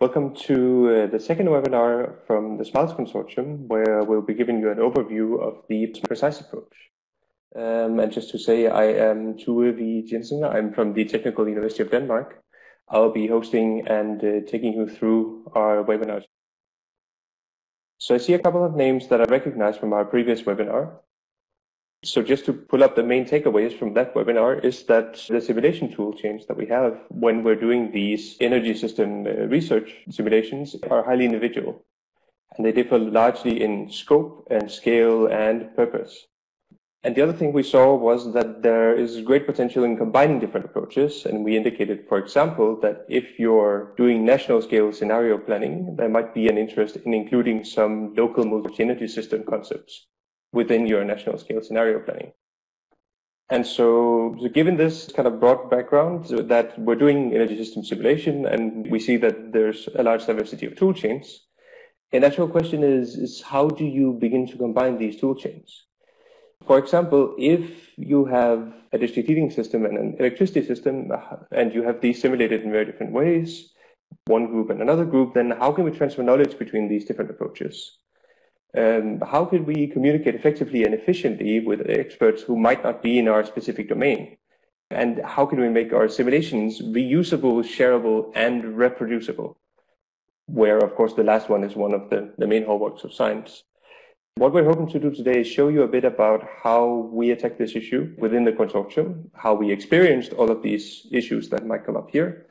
Welcome to uh, the second webinar from the SMILES Consortium, where we'll be giving you an overview of the precise approach. Um, and just to say, I am Tue V. Jensen. I'm from the Technical University of Denmark. I'll be hosting and uh, taking you through our webinar. So I see a couple of names that I recognize from our previous webinar. So just to pull up the main takeaways from that webinar is that the simulation tool chains that we have when we're doing these energy system uh, research simulations are highly individual. And they differ largely in scope and scale and purpose. And the other thing we saw was that there is great potential in combining different approaches. And we indicated, for example, that if you're doing national scale scenario planning, there might be an interest in including some local multi-energy system concepts within your national scale scenario planning. And so, so, given this kind of broad background that we're doing energy system simulation and we see that there's a large diversity of tool chains, a natural question is, is how do you begin to combine these tool chains? For example, if you have a district heating system and an electricity system uh, and you have these simulated in very different ways, one group and another group, then how can we transfer knowledge between these different approaches? Um, how can we communicate effectively and efficiently with experts who might not be in our specific domain? And how can we make our simulations reusable, shareable, and reproducible? Where, of course, the last one is one of the, the main hallmarks of science. What we're hoping to do today is show you a bit about how we attack this issue within the consortium, how we experienced all of these issues that might come up here,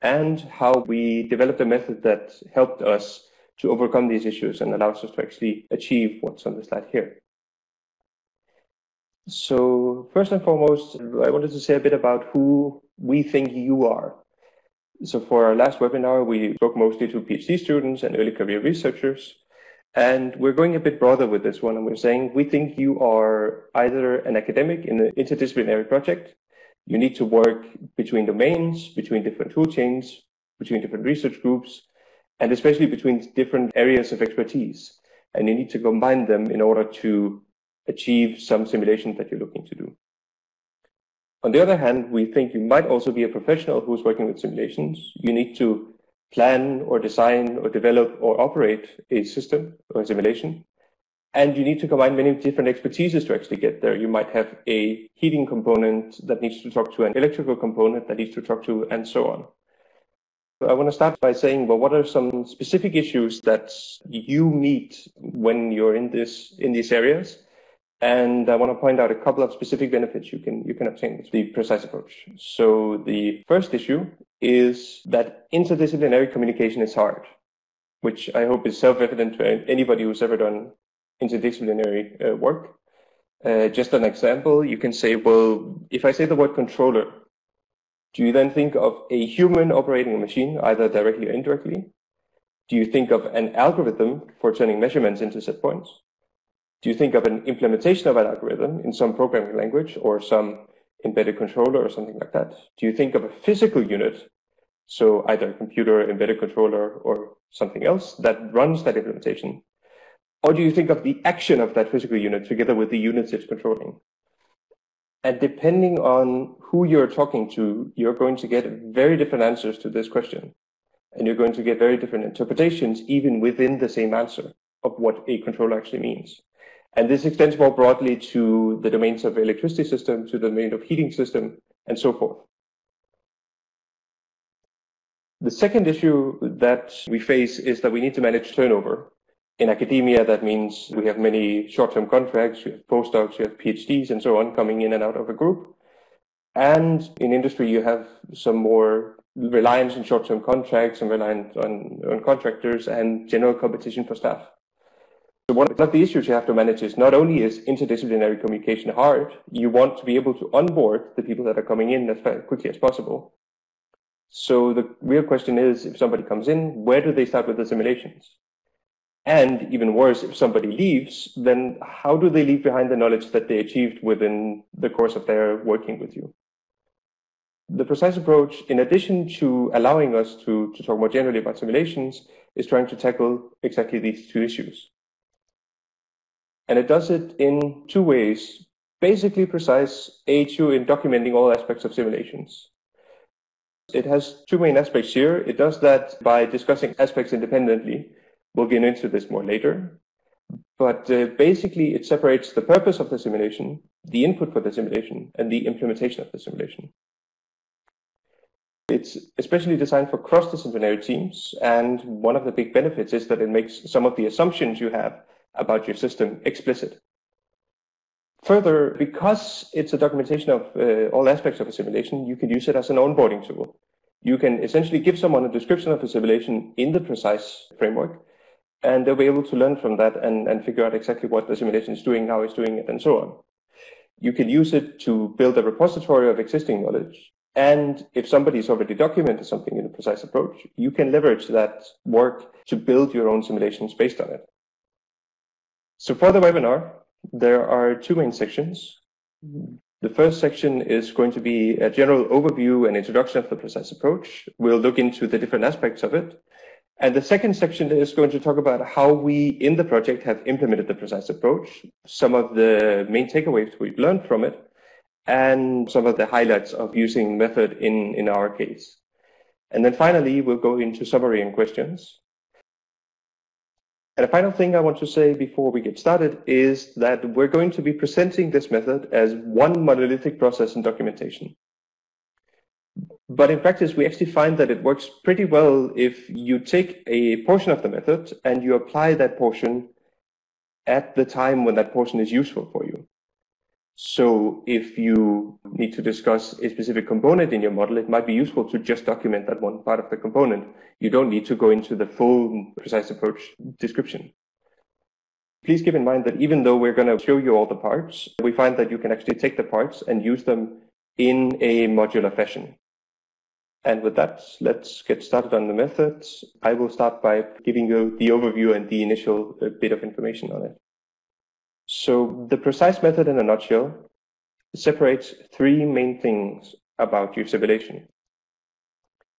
and how we developed a method that helped us to overcome these issues and allows us to actually achieve what's on the slide here. So first and foremost, I wanted to say a bit about who we think you are. So for our last webinar, we spoke mostly to PhD students and early career researchers. And we're going a bit broader with this one. And we're saying we think you are either an academic in an interdisciplinary project. You need to work between domains, between different tool chains, between different research groups, and especially between different areas of expertise. And you need to combine them in order to achieve some simulation that you're looking to do. On the other hand, we think you might also be a professional who's working with simulations. You need to plan or design or develop or operate a system or a simulation. And you need to combine many different expertises to actually get there. You might have a heating component that needs to talk to an electrical component that needs to talk to, and so on. I want to start by saying, well, what are some specific issues that you meet when you're in this in these areas? And I want to point out a couple of specific benefits you can you can obtain with the precise approach. So the first issue is that interdisciplinary communication is hard, which I hope is self-evident to anybody who's ever done interdisciplinary uh, work. Uh, just an example, you can say, well, if I say the word controller, do you then think of a human operating a machine, either directly or indirectly? Do you think of an algorithm for turning measurements into set points? Do you think of an implementation of an algorithm in some programming language or some embedded controller or something like that? Do you think of a physical unit, so either a computer, embedded controller, or something else that runs that implementation? Or do you think of the action of that physical unit together with the units it's controlling? And depending on who you're talking to, you're going to get very different answers to this question. And you're going to get very different interpretations even within the same answer of what a controller actually means. And this extends more broadly to the domains of electricity system, to the domain of heating system, and so forth. The second issue that we face is that we need to manage turnover in academia, that means we have many short-term contracts, we have postdocs, we have PhDs and so on coming in and out of a group. And in industry, you have some more reliance on short-term contracts and reliance on, on contractors and general competition for staff. So one of the issues you have to manage is not only is interdisciplinary communication hard, you want to be able to onboard the people that are coming in as quickly as possible. So the real question is, if somebody comes in, where do they start with the simulations? And even worse, if somebody leaves, then how do they leave behind the knowledge that they achieved within the course of their working with you? The precise approach, in addition to allowing us to, to talk more generally about simulations, is trying to tackle exactly these two issues. And it does it in two ways. Basically, precise you in documenting all aspects of simulations. It has two main aspects here. It does that by discussing aspects independently. We'll get into this more later. But uh, basically, it separates the purpose of the simulation, the input for the simulation, and the implementation of the simulation. It's especially designed for cross-disciplinary teams, and one of the big benefits is that it makes some of the assumptions you have about your system explicit. Further, because it's a documentation of uh, all aspects of a simulation, you can use it as an onboarding tool. You can essentially give someone a description of a simulation in the precise framework, and they'll be able to learn from that and, and figure out exactly what the simulation is doing, how it's doing it, and so on. You can use it to build a repository of existing knowledge. And if somebody's already documented something in a precise approach, you can leverage that work to build your own simulations based on it. So for the webinar, there are two main sections. The first section is going to be a general overview and introduction of the precise approach. We'll look into the different aspects of it. And the second section is going to talk about how we in the project have implemented the precise approach, some of the main takeaways we've learned from it, and some of the highlights of using method in, in our case. And then finally, we'll go into summary and questions. And the final thing I want to say before we get started is that we're going to be presenting this method as one monolithic process in documentation. But in practice, we actually find that it works pretty well if you take a portion of the method and you apply that portion at the time when that portion is useful for you. So if you need to discuss a specific component in your model, it might be useful to just document that one part of the component. You don't need to go into the full precise approach description. Please keep in mind that even though we're going to show you all the parts, we find that you can actually take the parts and use them in a modular fashion. And with that, let's get started on the methods. I will start by giving you the overview and the initial uh, bit of information on it. So the precise method in a nutshell separates three main things about your simulation.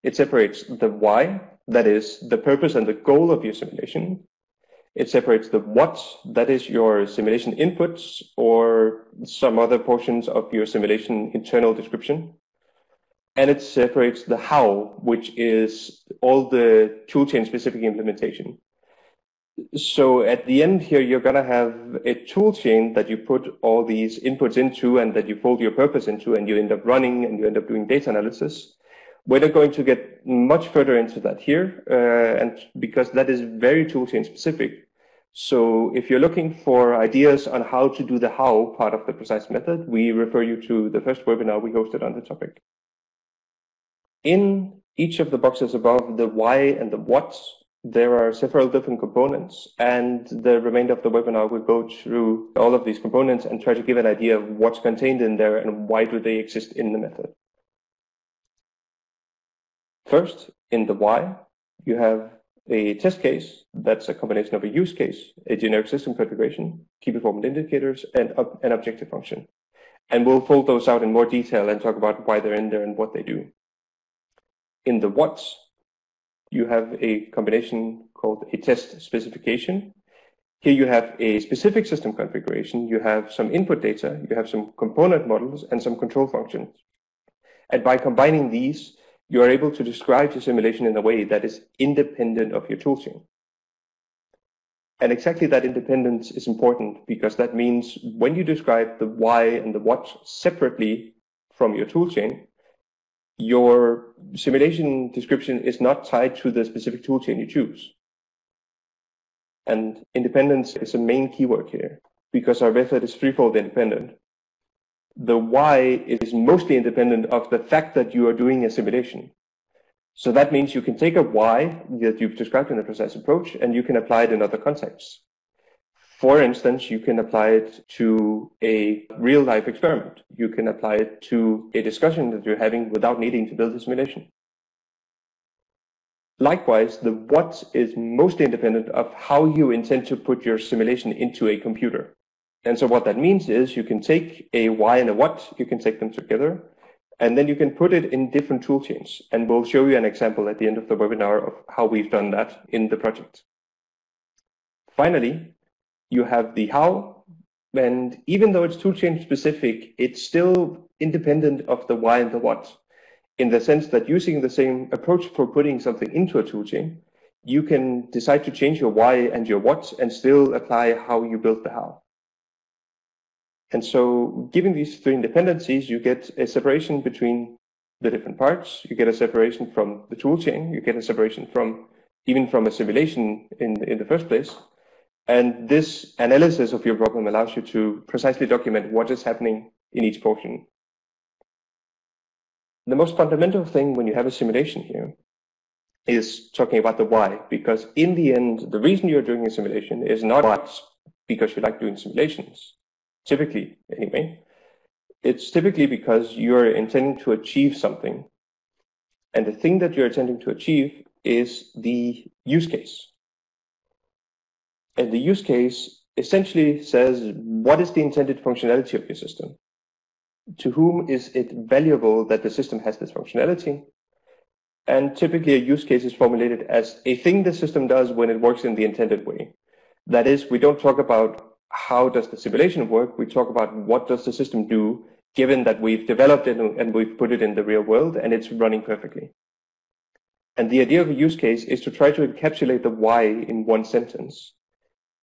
It separates the why, that is the purpose and the goal of your simulation. It separates the what, that is your simulation inputs or some other portions of your simulation internal description. And it separates the how, which is all the toolchain specific implementation so at the end here, you're going to have a tool chain that you put all these inputs into and that you fold your purpose into and you end up running and you end up doing data analysis. We're not going to get much further into that here, uh, and because that is very toolchain specific. So if you're looking for ideas on how to do the how part of the precise method, we refer you to the first webinar we hosted on the topic. In each of the boxes above, the why and the what there are several different components, and the remainder of the webinar will go through all of these components and try to give an idea of what's contained in there and why do they exist in the method. First, in the why, you have a test case that's a combination of a use case, a generic system configuration, key performance indicators, and an objective function. And we'll fold those out in more detail and talk about why they're in there and what they do. In the what's, you have a combination called a test specification. Here you have a specific system configuration, you have some input data, you have some component models, and some control functions. And by combining these, you are able to describe your simulation in a way that is independent of your toolchain. And exactly that independence is important because that means when you describe the why and the what separately from your toolchain, your simulation description is not tied to the specific toolchain you choose. And independence is a main keyword here because our method is threefold independent. The why is mostly independent of the fact that you are doing a simulation. So that means you can take a why that you've described in the precise approach and you can apply it in other contexts. For instance, you can apply it to a real life experiment. You can apply it to a discussion that you're having without needing to build a simulation. Likewise, the what is mostly independent of how you intend to put your simulation into a computer. And so what that means is you can take a why and a what, you can take them together, and then you can put it in different tool chains. And we'll show you an example at the end of the webinar of how we've done that in the project. Finally, you have the how, and even though it's toolchain specific, it's still independent of the why and the what. in the sense that using the same approach for putting something into a toolchain, you can decide to change your why and your what and still apply how you build the how. And so given these three dependencies, you get a separation between the different parts. You get a separation from the toolchain. You get a separation from even from a simulation in, in the first place. And this analysis of your problem allows you to precisely document what is happening in each portion. The most fundamental thing when you have a simulation here is talking about the why, because in the end, the reason you're doing a simulation is not because you like doing simulations, typically anyway. It's typically because you're intending to achieve something. And the thing that you're intending to achieve is the use case. And the use case essentially says, what is the intended functionality of your system? To whom is it valuable that the system has this functionality? And typically a use case is formulated as a thing the system does when it works in the intended way. That is, we don't talk about how does the simulation work, we talk about what does the system do given that we've developed it and we've put it in the real world and it's running perfectly. And the idea of a use case is to try to encapsulate the why in one sentence,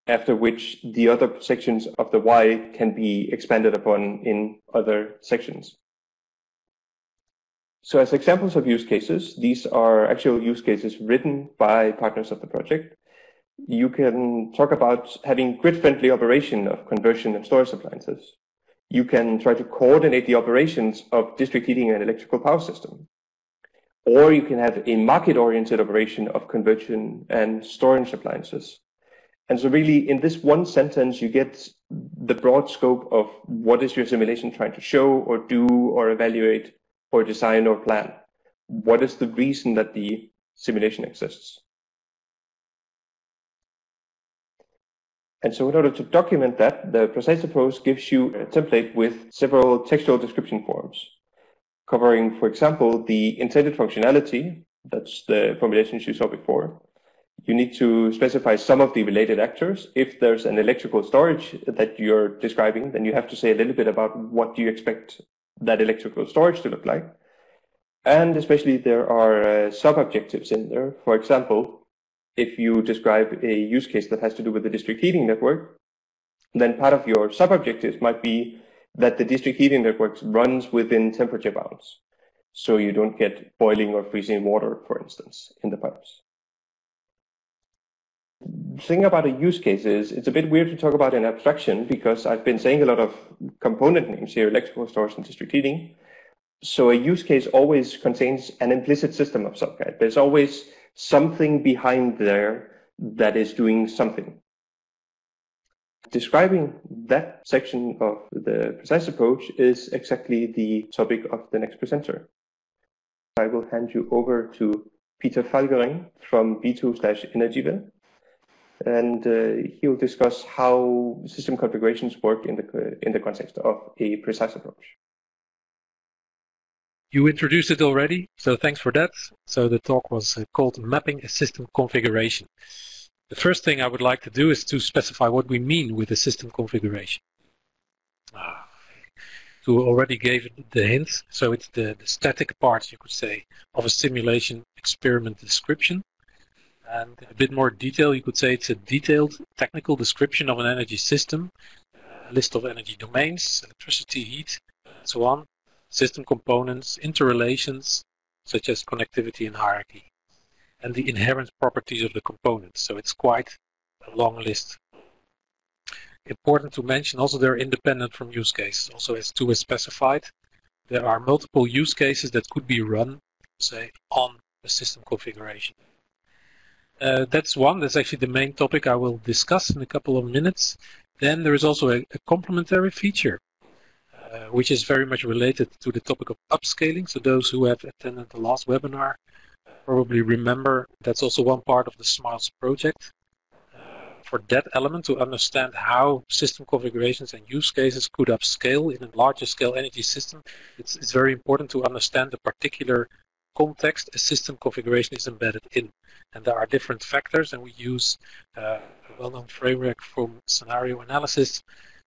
after which the other sections of the why can be expanded upon in other sections. So as examples of use cases, these are actual use cases written by partners of the project. You can talk about having grid-friendly operation of conversion and storage appliances. You can try to coordinate the operations of district heating and electrical power system. Or you can have a market-oriented operation of conversion and storage appliances. And so really in this one sentence, you get the broad scope of what is your simulation trying to show or do or evaluate or design or plan. What is the reason that the simulation exists? And so in order to document that, the precise approach gives you a template with several textual description forms covering, for example, the intended functionality. That's the formulations you saw before. You need to specify some of the related actors. If there's an electrical storage that you're describing, then you have to say a little bit about what do you expect that electrical storage to look like. And especially there are uh, sub-objectives in there. For example, if you describe a use case that has to do with the district heating network, then part of your sub-objectives might be that the district heating network runs within temperature bounds. So you don't get boiling or freezing water, for instance, in the pipes. The thing about a use case is it's a bit weird to talk about an abstraction because I've been saying a lot of component names here, electrical storage and district heating. So a use case always contains an implicit system of some kind. There's always something behind there that is doing something. Describing that section of the precise approach is exactly the topic of the next presenter. I will hand you over to Peter Valkering from VITO slash EnergyVille, and uh, he will discuss how system configurations work in the, in the context of a precise approach. You introduced it already, so thanks for that. So the talk was uh, called Mapping a System Configuration. The first thing I would like to do is to specify what we mean with a system configuration. Ah, you already gave the hint, so it's the, the static part, you could say, of a simulation experiment description. And a bit more detail, you could say it's a detailed technical description of an energy system, a list of energy domains, electricity, heat, and so on, system components, interrelations, such as connectivity and hierarchy and the inherent properties of the components. So it's quite a long list. Important to mention also they're independent from use cases. Also as two is specified, there are multiple use cases that could be run, say, on a system configuration. Uh, that's one, that's actually the main topic I will discuss in a couple of minutes. Then there is also a, a complementary feature, uh, which is very much related to the topic of upscaling. So those who have attended the last webinar probably remember that's also one part of the SMILES project. Uh, for that element to understand how system configurations and use cases could upscale in a larger scale energy system, it's, it's very important to understand the particular context a system configuration is embedded in. And there are different factors, and we use uh, a well-known framework from scenario analysis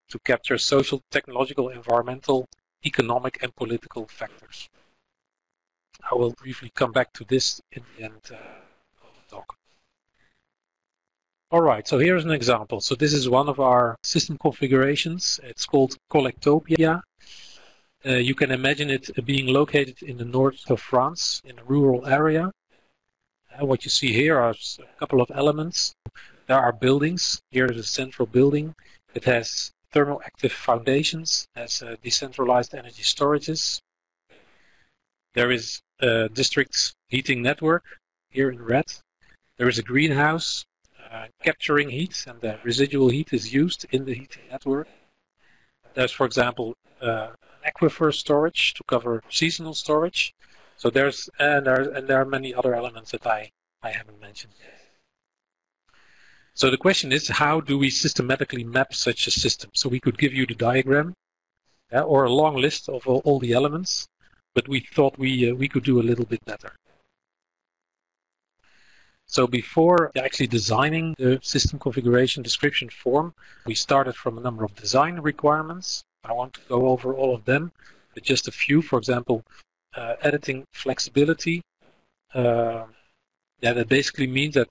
to capture social, technological, environmental, economic, and political factors. I will briefly come back to this in the end uh, of the talk. All right, so here's an example. So this is one of our system configurations. It's called Collectopia. Uh, you can imagine it being located in the north of France, in a rural area. Uh, what you see here are a couple of elements. There are buildings. Here is a central building. It has thermal active foundations, has uh, decentralized energy storages. There is a district heating network here in red. There is a greenhouse uh, capturing heat, and the residual heat is used in the heating network. There's, for example, uh, aquifer storage to cover seasonal storage. So there's and there and there are many other elements that I I haven't mentioned. So the question is, how do we systematically map such a system? So we could give you the diagram yeah, or a long list of all, all the elements, but we thought we uh, we could do a little bit better. So before actually designing the system configuration description form, we started from a number of design requirements. I want to go over all of them, but just a few. For example, uh, editing flexibility. Uh, yeah, that basically means that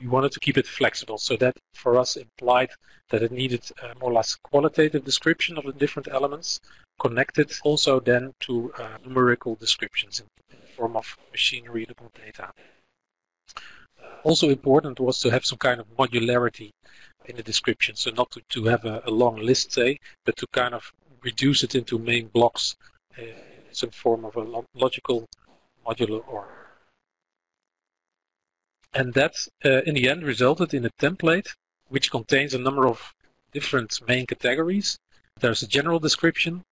we wanted to keep it flexible. So that for us implied that it needed more or less qualitative description of the different elements, connected also then to uh, numerical descriptions in the form of machine readable data. Also important was to have some kind of modularity in the description. So not to, to have a, a long list, say, but to kind of reduce it into main blocks uh, some form of a logical modular order. And that, uh, in the end, resulted in a template which contains a number of different main categories. There's a general description.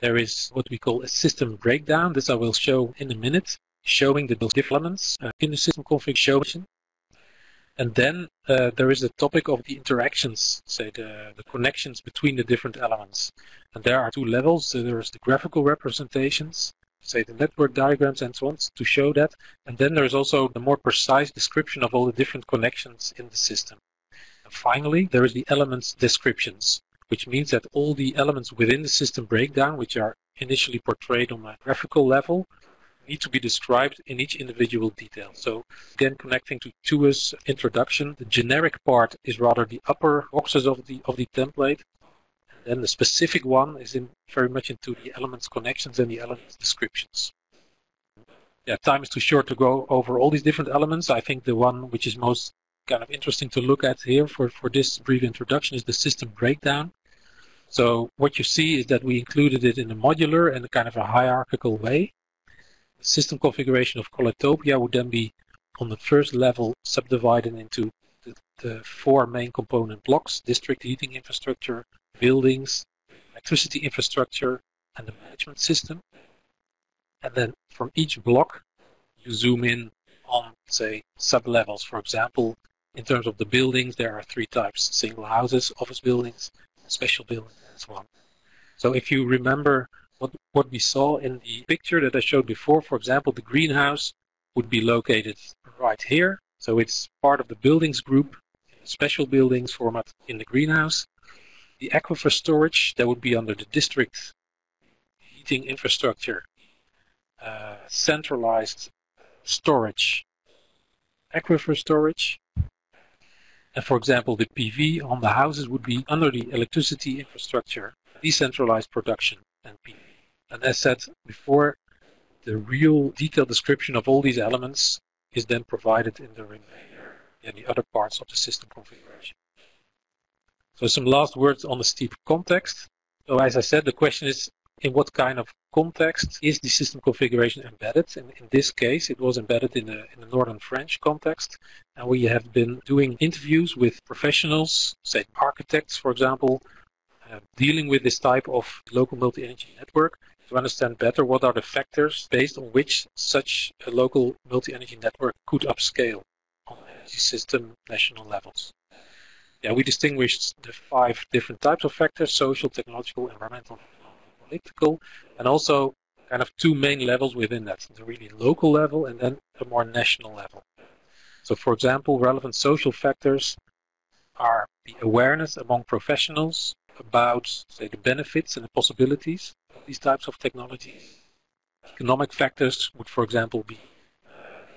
There is what we call a system breakdown. This I will show in a minute showing the different elements uh, in the system configuration. And then uh, there is the topic of the interactions, say the, the connections between the different elements. And there are two levels. So there's the graphical representations, say the network diagrams and so on to show that. And then there's also the more precise description of all the different connections in the system. And finally, there is the elements descriptions, which means that all the elements within the system breakdown, which are initially portrayed on a graphical level, need to be described in each individual detail. So again, connecting to Tue's introduction, the generic part is rather the upper boxes of the of the template. And then the specific one is in very much into the elements connections and the elements descriptions. Yeah, time is too short to go over all these different elements. I think the one which is most kind of interesting to look at here for, for this brief introduction is the system breakdown. So what you see is that we included it in a modular and a kind of a hierarchical way system configuration of Collectopia would then be on the first level subdivided into the, the, four main component blocks, district heating infrastructure, buildings, electricity infrastructure, and the management system. And then from each block, you zoom in on, say, sub-levels. For example, in terms of the buildings, there are three types, single houses, office buildings, special buildings, and so on. So if you remember what, what we saw in the picture that I showed before, for example, the greenhouse would be located right here. So it's part of the buildings group, special buildings format in the greenhouse. The aquifer storage, that would be under the district heating infrastructure, uh, centralized storage, aquifer storage. And for example, the PV on the houses would be under the electricity infrastructure, decentralized production, and PV. And as said before, the real detailed description of all these elements is then provided in the remainder and the other parts of the system configuration. So some last words on the steep context. So as I said, the question is in what kind of context is the system configuration embedded? And in this case, it was embedded in a, in a northern French context. And we have been doing interviews with professionals, say architects, for example, uh, dealing with this type of local multi-energy network to understand better what are the factors based on which such a local multi-energy network could upscale on energy system national levels. Yeah, we distinguished the five different types of factors, social, technological, environmental, political, and also kind of two main levels within that, the really local level and then a more national level. So for example, relevant social factors are the awareness among professionals about, say, the benefits and the possibilities these types of technologies. Economic factors would, for example, be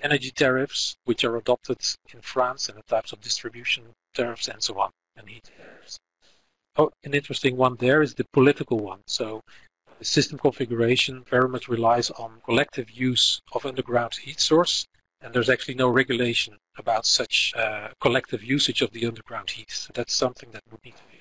energy tariffs, which are adopted in France, and the types of distribution tariffs and so on, and heat tariffs. Oh, an interesting one there is the political one. So the system configuration very much relies on collective use of underground heat source, and there's actually no regulation about such uh, collective usage of the underground heat. So that's something that would need to be.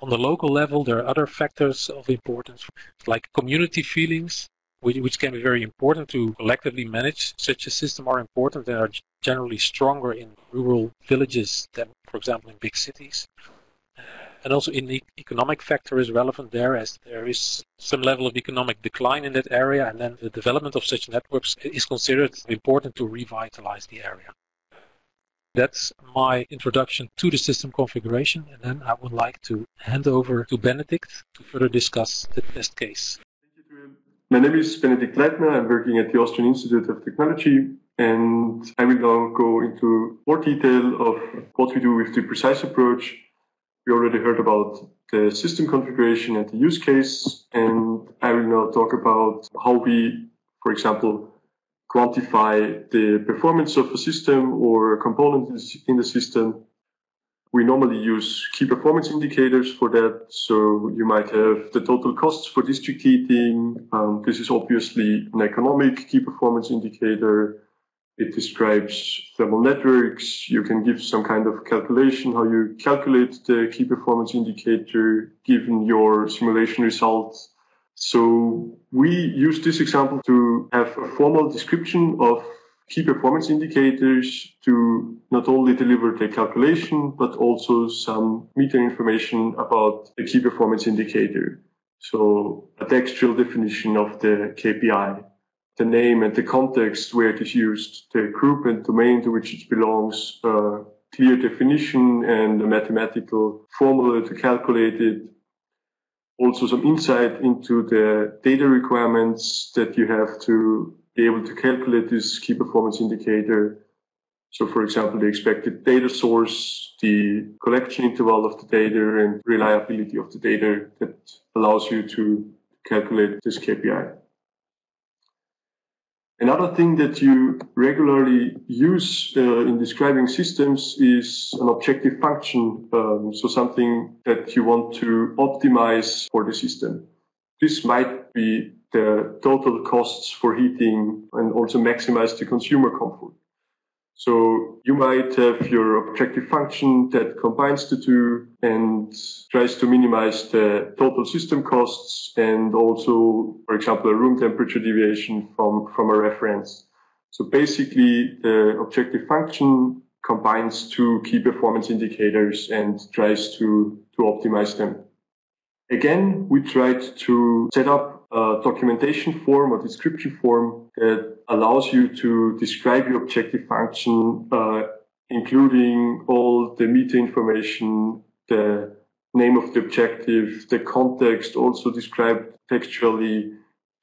On the local level, there are other factors of importance, like community feelings, which can be very important to collectively manage such a system, are important. They are generally stronger in rural villages than, for example, in big cities. And also in the economic factor is relevant there as there is some level of economic decline in that area and then the development of such networks is considered important to revitalize the area. That's my introduction to the system configuration and then I would like to hand over to Benedikt to further discuss the test case. My name is Benedikt Leitner. I'm working at the Austrian Institute of Technology, and I will now go into more detail of what we do with the precise approach. We already heard about the system configuration and the use case, and I will now talk about how we, for example, quantify the performance of a system or a component in the system we normally use key performance indicators for that. So you might have the total costs for district heating. Um, this is obviously an economic key performance indicator. It describes thermal networks. You can give some kind of calculation how you calculate the key performance indicator given your simulation results. So we use this example to have a formal description of key performance indicators to not only deliver the calculation, but also some meta information about the key performance indicator. So a textual definition of the KPI, the name and the context where it is used, the group and domain to which it belongs, a clear definition and a mathematical formula to calculate it. Also some insight into the data requirements that you have to be able to calculate this key performance indicator. So for example, the expected data source, the collection interval of the data and reliability of the data that allows you to calculate this KPI. Another thing that you regularly use uh, in describing systems is an objective function. Um, so something that you want to optimize for the system. This might be the total costs for heating and also maximize the consumer comfort. So you might have your objective function that combines the two and tries to minimize the total system costs and also, for example, a room temperature deviation from, from a reference. So basically the objective function combines two key performance indicators and tries to, to optimize them. Again, we tried to set up a documentation form or description form that allows you to describe your objective function, uh, including all the meta information, the name of the objective, the context, also described textually,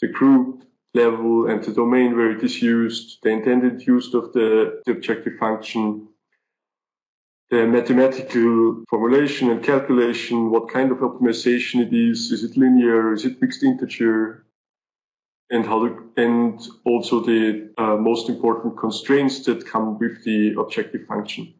the group level and the domain where it is used, the intended use of the, the objective function, the mathematical formulation and calculation, what kind of optimization it is, is it linear, is it mixed integer, and how to, and also the uh, most important constraints that come with the objective function.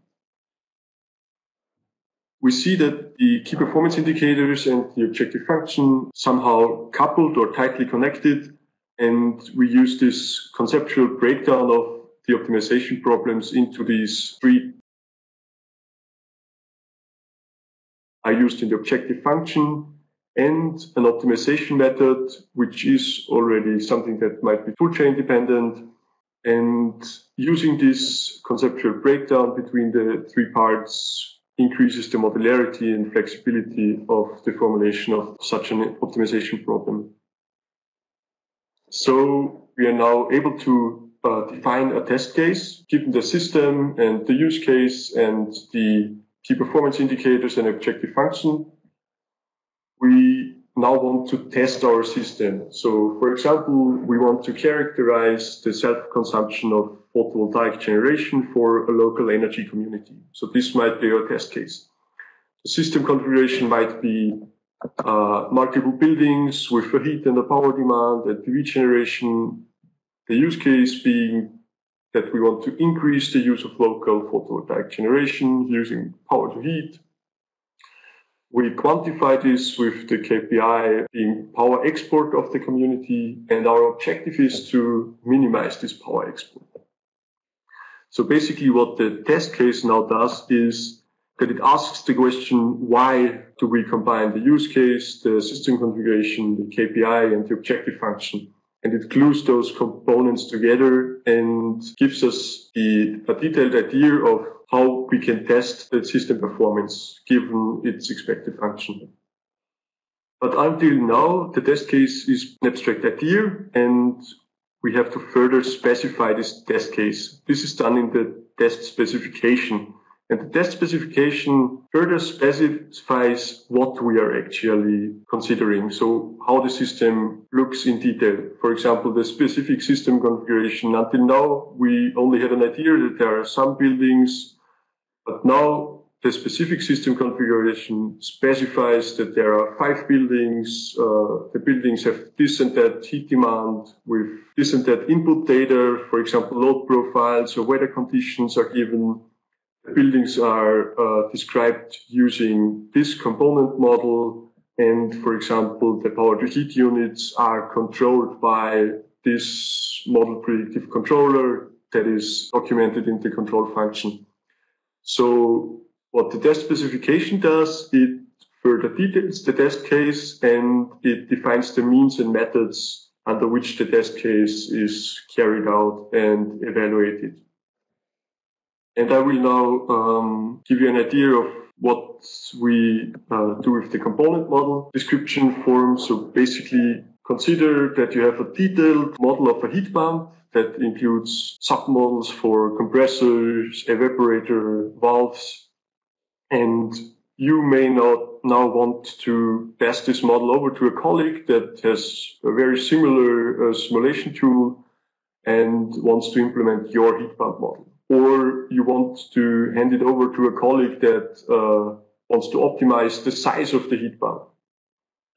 We see that the key performance indicators and the objective function somehow coupled or tightly connected, and we use this conceptual breakdown of the optimization problems into these three are used in the objective function and an optimization method, which is already something that might be toolchain dependent. And using this conceptual breakdown between the three parts increases the modularity and flexibility of the formulation of such an optimization problem. So we are now able to uh, define a test case given the system and the use case and the key performance indicators and objective function. We now want to test our system. So for example, we want to characterize the self-consumption of photovoltaic generation for a local energy community. So this might be our test case. The system configuration might be uh, multiple buildings with a heat and a power demand and PV generation. The use case being that we want to increase the use of local photovoltaic generation using power to heat. We quantify this with the KPI being power export of the community, and our objective is to minimize this power export. So basically what the test case now does is that it asks the question, why do we combine the use case, the system configuration, the KPI, and the objective function? And it glues those components together and gives us the, a detailed idea of how we can test the system performance given its expected function. But until now, the test case is an abstract idea and we have to further specify this test case. This is done in the test specification. And the test specification further specifies what we are actually considering. So how the system looks in detail. For example, the specific system configuration. Until now, we only had an idea that there are some buildings, but now the specific system configuration specifies that there are five buildings. Uh, the buildings have this and that heat demand with this and that input data. For example, load profiles or weather conditions are given. Buildings are uh, described using this component model. And for example, the power to heat units are controlled by this model predictive controller that is documented in the control function. So what the test specification does, it further details the test case and it defines the means and methods under which the test case is carried out and evaluated. And I will now um, give you an idea of what we uh, do with the component model description form. So basically consider that you have a detailed model of a heat pump that includes submodels for compressors, evaporator, valves, and you may not now want to pass this model over to a colleague that has a very similar uh, simulation tool and wants to implement your heat pump model. Or you want to hand it over to a colleague that uh, wants to optimize the size of the heat pump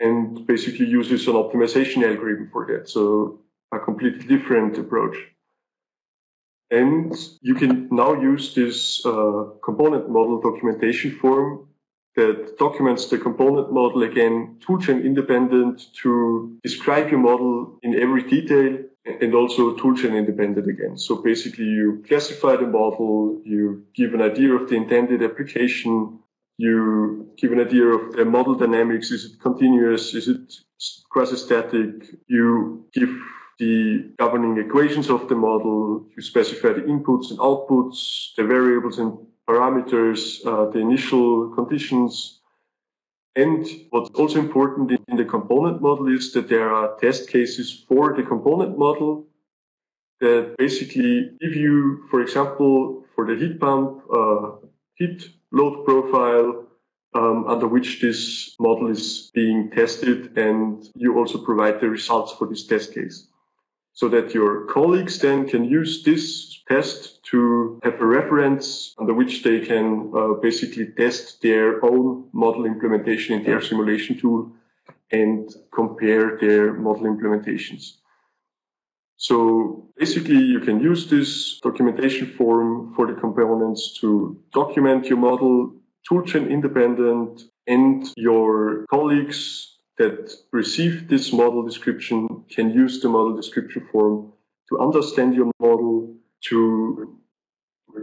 and basically uses an optimization algorithm for that. So a completely different approach. And you can now use this uh, component model documentation form that documents the component model again, toolchain independent to describe your model in every detail and also toolchain independent again. So basically you classify the model, you give an idea of the intended application, you give an idea of the model dynamics. Is it continuous? Is it quasi-static? You give the governing equations of the model, you specify the inputs and outputs, the variables and parameters, uh, the initial conditions. And what's also important in the component model is that there are test cases for the component model that basically give you, for example, for the heat pump, uh, heat load profile, um, under which this model is being tested, and you also provide the results for this test case so that your colleagues then can use this test to have a reference under which they can uh, basically test their own model implementation in their simulation tool and compare their model implementations. So basically you can use this documentation form for the components to document your model toolchain independent and your colleagues that receive this model description can use the model description form to understand your model, to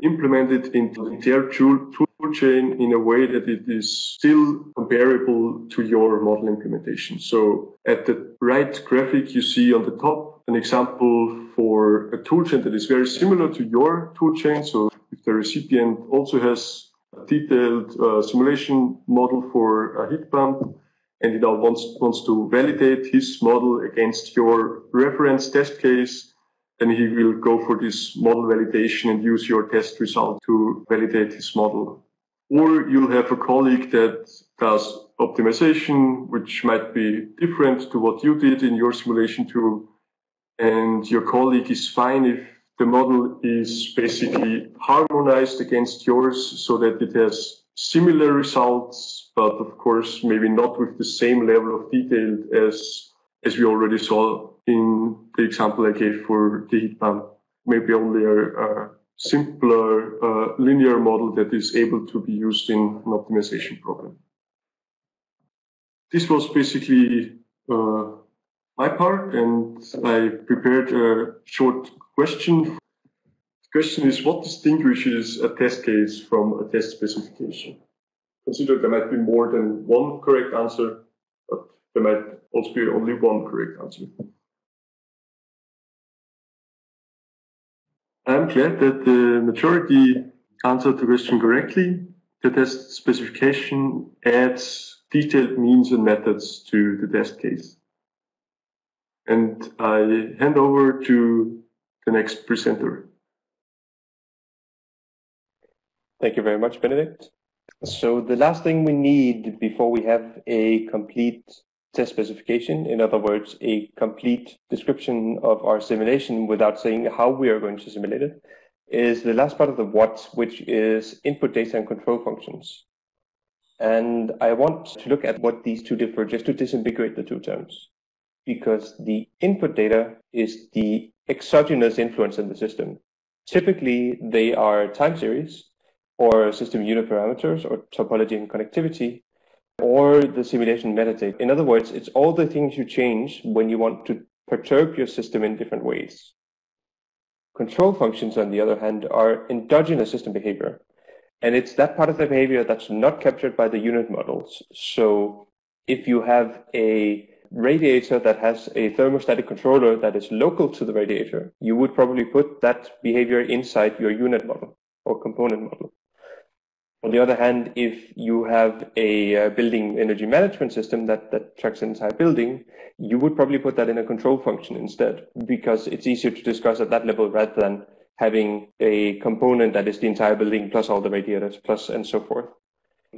implement it into their tool, tool chain in a way that it is still comparable to your model implementation. So at the right graphic, you see on the top an example for a toolchain that is very similar to your toolchain. So if the recipient also has a detailed uh, simulation model for a heat pump, and he now wants, wants to validate his model against your reference test case, then he will go for this model validation and use your test result to validate his model. Or you'll have a colleague that does optimization, which might be different to what you did in your simulation tool. And your colleague is fine if the model is basically harmonized against yours so that it has similar results, but of course, maybe not with the same level of detail as, as we already saw in the example I gave for the heat pump. Maybe only a, a simpler uh, linear model that is able to be used in an optimization problem. This was basically uh, my part, and I prepared a short question. The question is, what distinguishes a test case from a test specification? Consider there might be more than one correct answer, but there might also be only one correct answer. I'm glad that the majority answered the question correctly. The test specification adds detailed means and methods to the test case. And I hand over to the next presenter. Thank you very much, Benedikt. So the last thing we need before we have a complete test specification, in other words, a complete description of our simulation without saying how we are going to simulate it, is the last part of the what, which is input data and control functions. And I want to look at what these two differ just to disambiguate the two terms. Because the input data is the exogenous influence in the system. Typically, they are time series or system unit parameters or topology and connectivity or the simulation metadata. In other words, it's all the things you change when you want to perturb your system in different ways. Control functions, on the other hand, are endogenous system behavior. And it's that part of the behavior that's not captured by the unit models. So if you have a radiator that has a thermostatic controller that is local to the radiator, you would probably put that behavior inside your unit model or component model. On the other hand, if you have a uh, building energy management system that, that tracks an entire building, you would probably put that in a control function instead, because it's easier to discuss at that level rather than having a component that is the entire building plus all the radiators plus and so forth.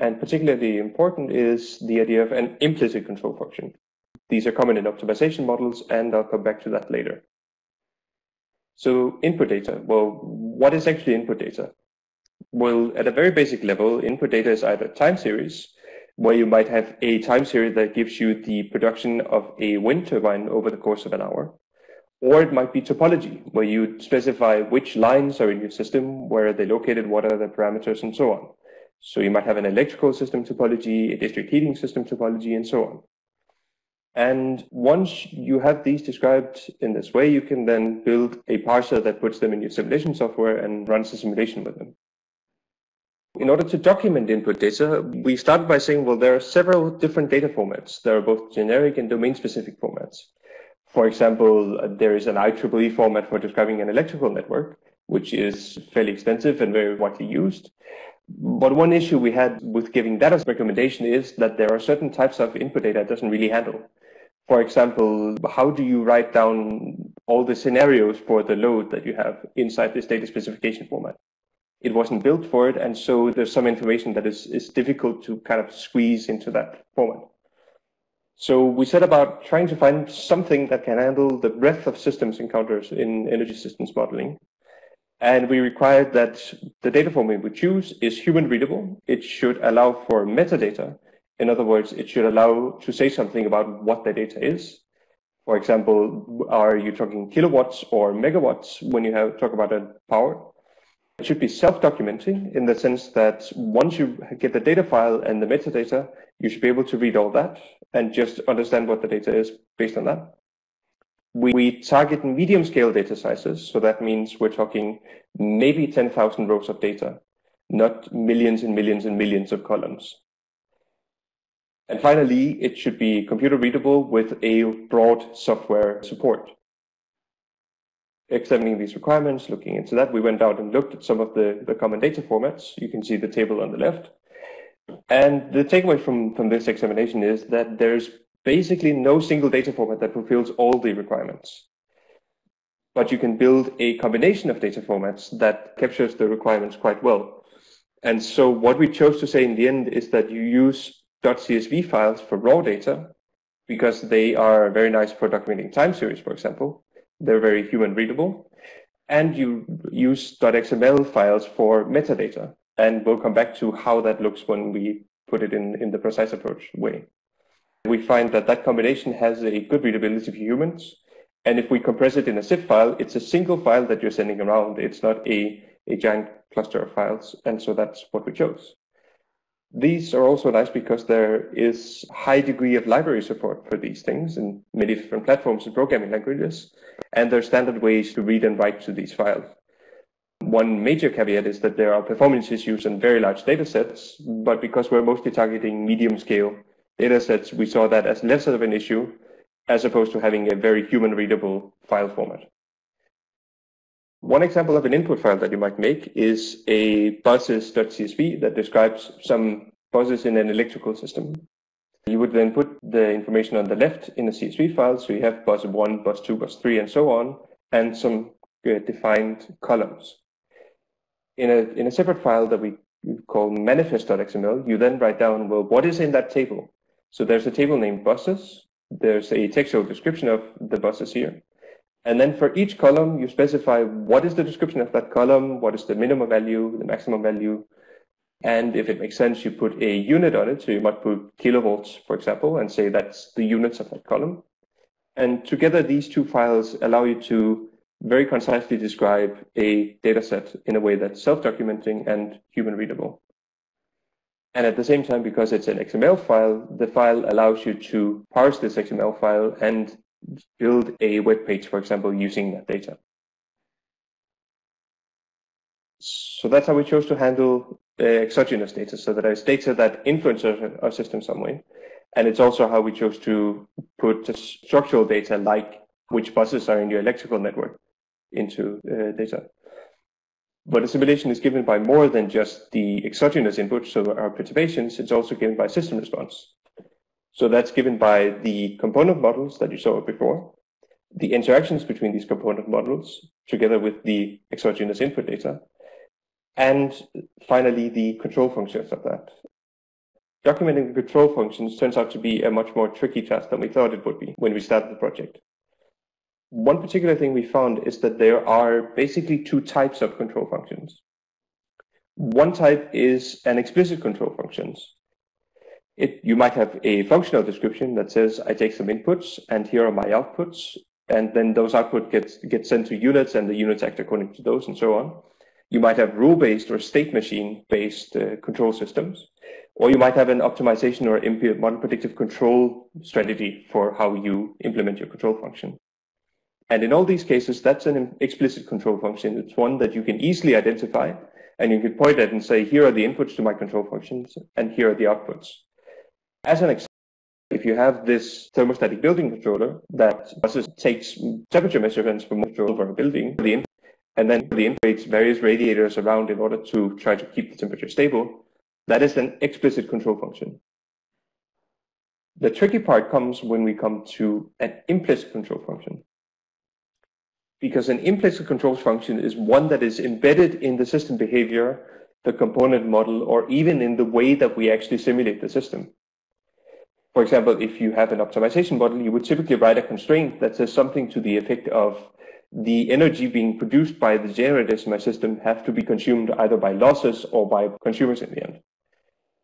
And particularly important is the idea of an implicit control function. These are common in optimization models, and I'll come back to that later. So input data. Well, what is actually input data? Well, at a very basic level, input data is either time series, where you might have a time series that gives you the production of a wind turbine over the course of an hour. Or it might be topology, where you specify which lines are in your system, where are they located, what are the parameters, and so on. So you might have an electrical system topology, a district heating system topology, and so on. And once you have these described in this way, you can then build a parser that puts them in your simulation software and runs the simulation with them. In order to document input data, we started by saying, well, there are several different data formats. There are both generic and domain-specific formats. For example, there is an IEEE format for describing an electrical network, which is fairly extensive and very widely used. But one issue we had with giving that as a recommendation is that there are certain types of input data it doesn't really handle. For example, how do you write down all the scenarios for the load that you have inside this data specification format? It wasn't built for it. And so there's some information that is, is difficult to kind of squeeze into that format. So we set about trying to find something that can handle the breadth of systems encounters in energy systems modeling. And we required that the data format we choose is human readable. It should allow for metadata. In other words, it should allow to say something about what the data is. For example, are you talking kilowatts or megawatts when you have talk about a power? It should be self-documenting in the sense that once you get the data file and the metadata, you should be able to read all that and just understand what the data is based on that. We, we target medium scale data sizes. So that means we're talking maybe 10,000 rows of data, not millions and millions and millions of columns. And finally, it should be computer readable with a broad software support examining these requirements, looking into that, we went out and looked at some of the, the common data formats. You can see the table on the left. And the takeaway from, from this examination is that there's basically no single data format that fulfills all the requirements. But you can build a combination of data formats that captures the requirements quite well. And so what we chose to say in the end is that you use .csv files for raw data because they are very nice for documenting time series, for example. They're very human readable. And you use .xml files for metadata And we'll come back to how that looks when we put it in, in the precise approach way. We find that that combination has a good readability for humans. And if we compress it in a zip file, it's a single file that you're sending around. It's not a, a giant cluster of files. And so that's what we chose. These are also nice because there is high degree of library support for these things in many different platforms and programming languages, and there are standard ways to read and write to these files. One major caveat is that there are performance issues in very large data sets, but because we're mostly targeting medium scale data sets, we saw that as less of an issue as opposed to having a very human readable file format. One example of an input file that you might make is a buses.csv that describes some buses in an electrical system. You would then put the information on the left in a CSV file, so you have bus 1, bus 2, bus 3, and so on, and some uh, defined columns. In a, in a separate file that we call manifest.xml, you then write down, well, what is in that table? So there's a table named buses. There's a textual description of the buses here. And then for each column, you specify what is the description of that column, what is the minimum value, the maximum value. And if it makes sense, you put a unit on it. So you might put kilovolts, for example, and say that's the units of that column. And together, these two files allow you to very concisely describe a data set in a way that's self-documenting and human readable. And at the same time, because it's an XML file, the file allows you to parse this XML file and build a web page, for example, using that data. So that's how we chose to handle uh, exogenous data, so that it's data that influences our system some way. And it's also how we chose to put structural data like which buses are in your electrical network into uh, data. But a simulation is given by more than just the exogenous input, so our perturbations, it's also given by system response. So that's given by the component models that you saw before, the interactions between these component models, together with the exogenous input data, and finally the control functions of that. Documenting the control functions turns out to be a much more tricky task than we thought it would be when we started the project. One particular thing we found is that there are basically two types of control functions. One type is an explicit control functions, it, you might have a functional description that says, I take some inputs and here are my outputs. And then those outputs get, get sent to units and the units act according to those and so on. You might have rule-based or state machine-based uh, control systems. Or you might have an optimization or model predictive control strategy for how you implement your control function. And in all these cases, that's an explicit control function. It's one that you can easily identify and you can point at and say, here are the inputs to my control functions and here are the outputs. As an example, if you have this thermostatic building controller that takes temperature measurements from control over a building, and then the integrates various radiators around in order to try to keep the temperature stable, that is an explicit control function. The tricky part comes when we come to an implicit control function. Because an implicit control function is one that is embedded in the system behavior, the component model, or even in the way that we actually simulate the system. For example, if you have an optimization model, you would typically write a constraint that says something to the effect of the energy being produced by the generators in my system have to be consumed either by losses or by consumers in the end.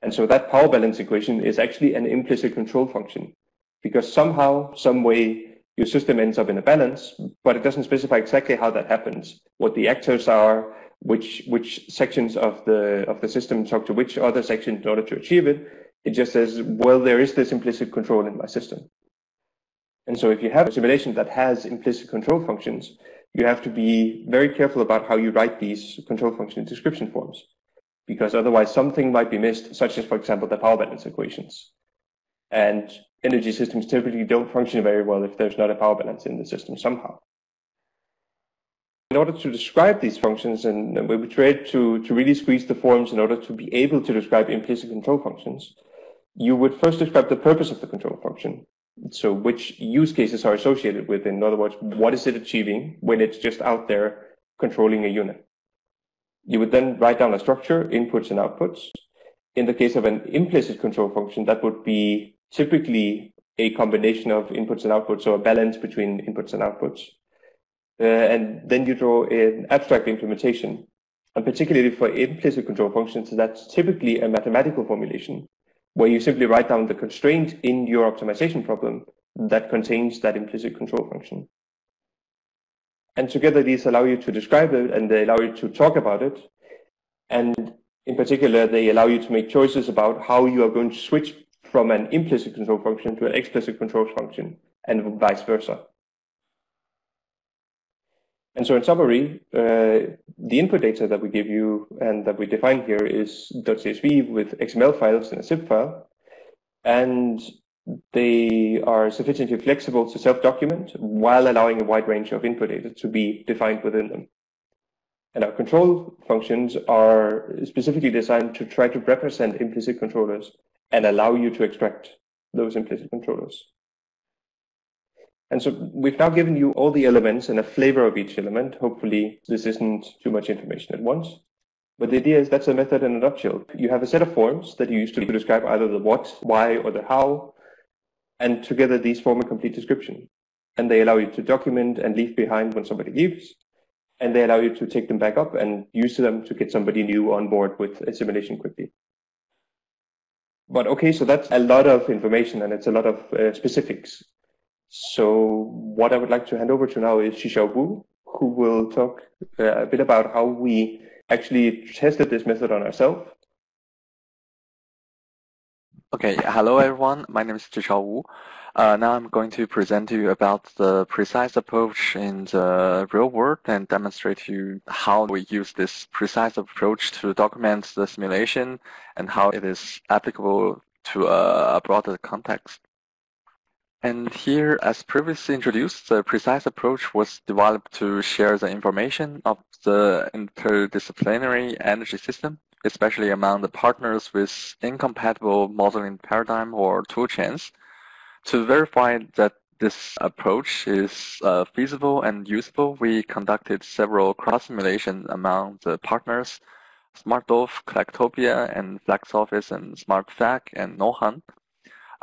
And so that power balance equation is actually an implicit control function because somehow, some way, your system ends up in a balance, but it doesn't specify exactly how that happens, what the actors are, which which sections of the of the system talk to which other sections in order to achieve it, it just says, well, there is this implicit control in my system. And so if you have a simulation that has implicit control functions, you have to be very careful about how you write these control function description forms, because otherwise something might be missed, such as, for example, the power balance equations. And energy systems typically don't function very well if there's not a power balance in the system somehow. In order to describe these functions, and we tried to, to really squeeze the forms in order to be able to describe implicit control functions, you would first describe the purpose of the control function. So which use cases are associated with, in other words, what is it achieving when it's just out there controlling a unit? You would then write down a structure, inputs and outputs. In the case of an implicit control function, that would be typically a combination of inputs and outputs, so a balance between inputs and outputs. Uh, and then you draw an abstract implementation And particularly for implicit control functions, that's typically a mathematical formulation where you simply write down the constraint in your optimization problem that contains that implicit control function. And together these allow you to describe it and they allow you to talk about it. And in particular, they allow you to make choices about how you are going to switch from an implicit control function to an explicit control function and vice versa. And so in summary, uh, the input data that we give you and that we define here is .csv with XML files and a zip file. And they are sufficiently flexible to self-document while allowing a wide range of input data to be defined within them. And our control functions are specifically designed to try to represent implicit controllers and allow you to extract those implicit controllers. And so we've now given you all the elements and a flavor of each element. Hopefully this isn't too much information at once. But the idea is that's a method in a nutshell. You have a set of forms that you use to describe either the what, why, or the how. And together these form a complete description. And they allow you to document and leave behind when somebody leaves. And they allow you to take them back up and use them to get somebody new on board with a simulation quickly. But okay, so that's a lot of information and it's a lot of uh, specifics. So what I would like to hand over to now is Xixiao Wu, who will talk uh, a bit about how we actually tested this method on ourselves. Okay, hello everyone. My name is Xixiao Wu. Uh, now I'm going to present to you about the precise approach in the real world and demonstrate to you how we use this precise approach to document the simulation and how it is applicable to a broader context. And here, as previously introduced, the precise approach was developed to share the information of the interdisciplinary energy system, especially among the partners with incompatible modeling paradigm or toolchains. To verify that this approach is uh, feasible and useful, we conducted several cross-simulations among the partners, Smartdorf, Collectopia, and FlexOffice, and SmartFac, and Nohan.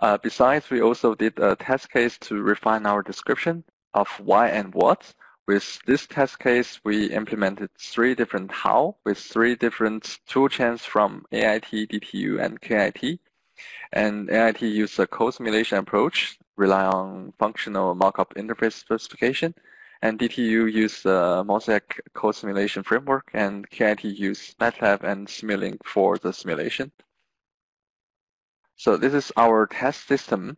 Uh, besides, we also did a test case to refine our description of why and what. With this test case, we implemented three different how with three different toolchains from AIT, DTU, and KIT. And AIT used a co-simulation approach, rely on functional mock-up interface specification. And DTU used the mosaik code simulation framework, and KIT used MATLAB and Simulink for the simulation. So this is our test system.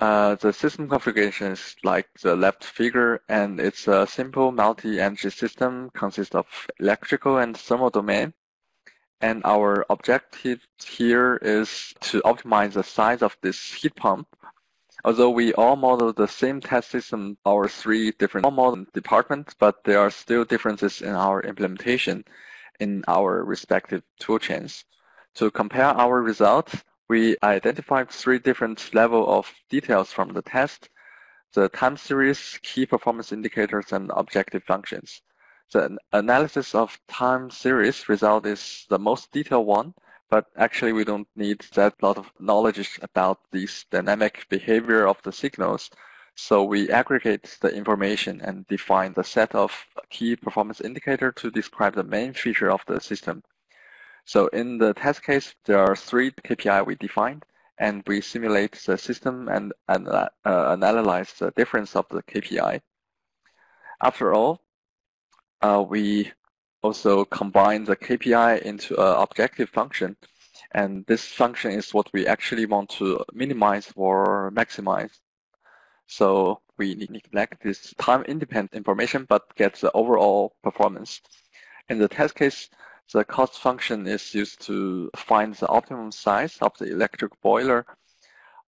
Uh, the system configuration is like the left figure, and it's a simple multi-energy system consists of electrical and thermal domain. And our objective here is to optimize the size of this heat pump. Although we all model the same test system, our three different model departments, but there are still differences in our implementation in our respective toolchains. To compare our results, we identified three different level of details from the test, the time series, key performance indicators, and objective functions. The analysis of time series result is the most detailed one, but actually we don't need that lot of knowledge about this dynamic behavior of the signals. So we aggregate the information and define the set of key performance indicator to describe the main feature of the system. So in the test case, there are three KPI we defined, and we simulate the system and, and uh, analyze the difference of the KPI. After all, uh, we also combine the KPI into an objective function, and this function is what we actually want to minimize or maximize. So we neglect this time-independent information, but get the overall performance. In the test case, the cost function is used to find the optimum size of the electric boiler.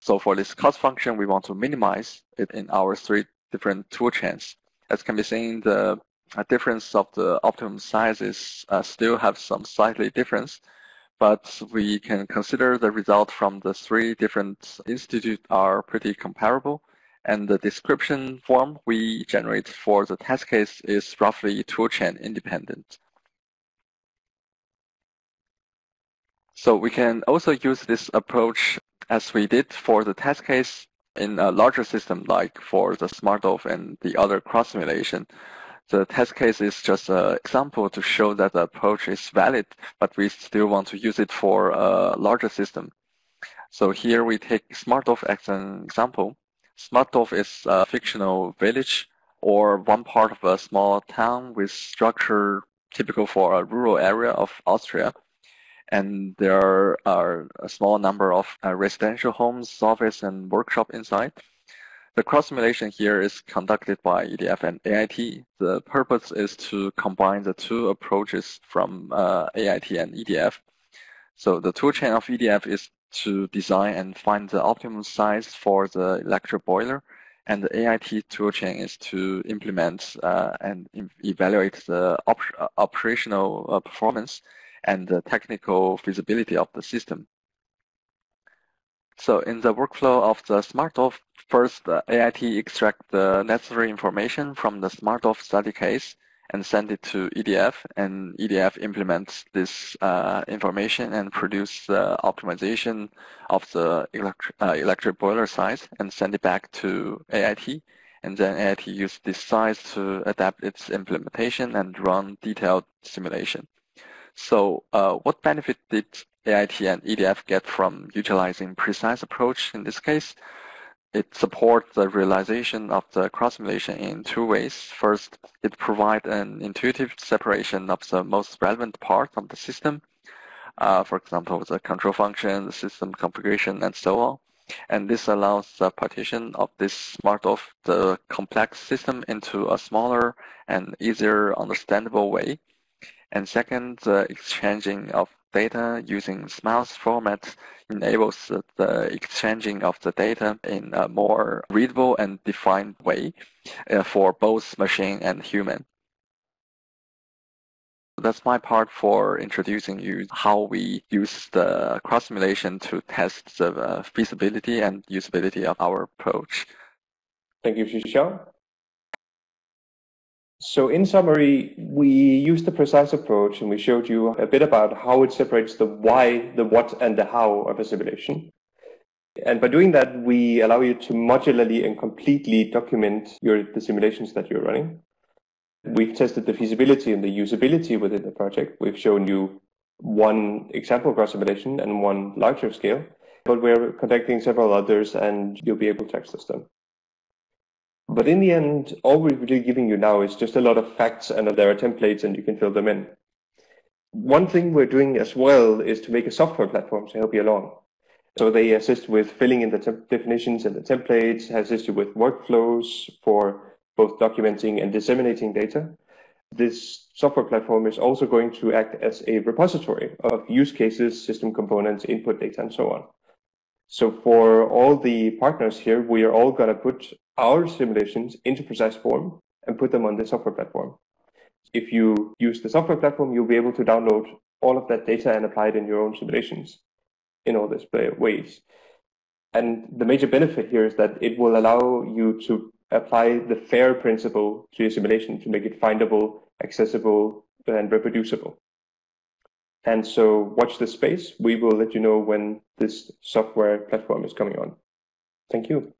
So for this cost function, we want to minimize it in our three different tool chains. As can be seen, the difference of the optimum sizes uh, still have some slightly difference, but we can consider the result from the three different institutes are pretty comparable, and the description form we generate for the test case is roughly toolchain independent. So we can also use this approach as we did for the test case in a larger system like for the Smartdorf and the other cross simulation. The test case is just an example to show that the approach is valid, but we still want to use it for a larger system. So here we take Smartdorf as an example. Smartdorf is a fictional village or one part of a small town with structure typical for a rural area of Austria. And there are a small number of uh, residential homes, office, and workshop inside. The cross simulation here is conducted by EDF and AIT. The purpose is to combine the two approaches from uh, AIT and EDF. So the toolchain of EDF is to design and find the optimum size for the electric boiler and the AIT toolchain is to implement uh, and evaluate the op operational uh, performance and the technical feasibility of the system. So in the workflow of the Smartdorf, first the AIT extract the necessary information from the Smartdorf study case and send it to EDF, and EDF implements this uh, information and produce the optimization of the electric, uh, electric boiler size and send it back to AIT. And then AIT use this size to adapt its implementation and run detailed simulation. So uh, what benefit did AIT and EDF get from utilizing precise approach in this case? It supports the realization of the cross-simulation in two ways. First, it provides an intuitive separation of the most relevant part of the system, uh, for example, the control function, the system configuration, and so on. And this allows the partition of this part of the complex system into a smaller and easier understandable way. And second, the exchanging of data using SMILES format enables the exchanging of the data in a more readable and defined way uh, for both machine and human. That's my part for introducing you how we use the cross simulation to test the uh, feasibility and usability of our approach. Thank you, Xiao. So in summary, we used the precise approach and we showed you a bit about how it separates the why, the what, and the how of a simulation. And by doing that, we allow you to modularly and completely document your, the simulations that you're running. We've tested the feasibility and the usability within the project. We've shown you one example cross simulation and one larger scale, but we're conducting several others and you'll be able to access them. But in the end, all we're really giving you now is just a lot of facts and there are templates and you can fill them in. One thing we're doing as well is to make a software platform to help you along. So they assist with filling in the definitions and the templates, assist you with workflows for both documenting and disseminating data. This software platform is also going to act as a repository of use cases, system components, input data, and so on. So for all the partners here, we are all going to put our simulations into precise form and put them on the software platform. If you use the software platform, you'll be able to download all of that data and apply it in your own simulations in all these ways. And the major benefit here is that it will allow you to apply the FAIR principle to your simulation to make it findable, accessible, and reproducible. And so watch this space. We will let you know when this software platform is coming on. Thank you.